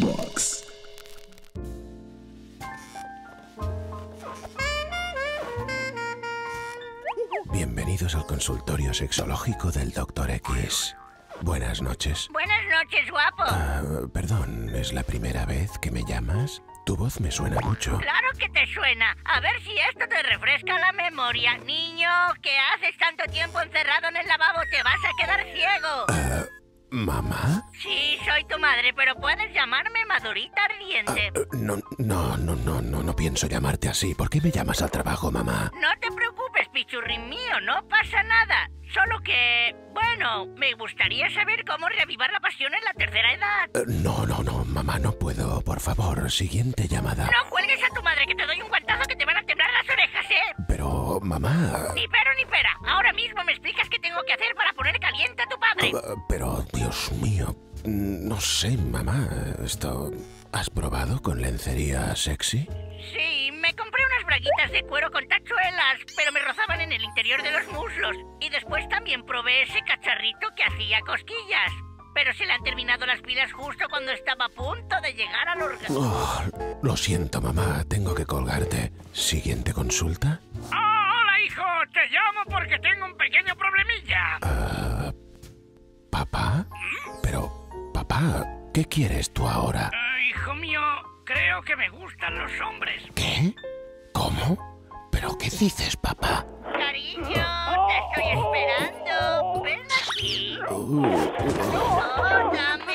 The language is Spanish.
Box. Bienvenidos al consultorio sexológico del Dr. X. Buenas noches. Buenas noches, guapo. Ah, perdón, ¿es la primera vez que me llamas? Tu voz me suena mucho. Claro que te suena. A ver si esto te refresca la memoria. Niño, que haces tanto tiempo encerrado en el lavabo, te vas a quedar ciego. Ah, ¿Mamá? Sí, soy tu madre, pero puedes llamarme madurita ardiente. Eh, No, no, no, no, no, no pienso llamarte así. ¿Por qué me llamas al trabajo, mamá? No te preocupes, pichurrín mío, no pasa nada. Solo que, bueno, me gustaría saber cómo reavivar la pasión en la tercera edad. Eh, No, no, no, mamá, no puedo. Por favor, siguiente llamada. No cuelgues a tu madre, que te doy un guantazo que te van a temblar las orejas, ¿eh? Pero, mamá... Ni pero ni pera. Ahora mismo me explicas qué tengo que hacer para poner caliente a tu padre. Eh, Pero, Dios mío, no sé, mamá. Esto... ¿Has probado con lencería sexy? Sí, me compré unas braguitas de cuero con tachuelas, pero me rozaban en el interior de los muslos. Y después también probé ese cacharrito que hacía cosquillas. Pero se le han terminado las pilas justo cuando estaba a punto de llegar al orgasmo. Oh, lo siento, mamá. Tengo que colgarte. ¿Siguiente consulta? Ah, hola, hijo. Te llamo porque tengo un pequeño problemilla. Ah, papá, ¿qué quieres tú ahora? Hijo mío, creo que me gustan los hombres. ¿Qué? ¿Cómo? ¿Pero qué dices, papá? Cariño, te estoy esperando. Ven aquí. Oh, dame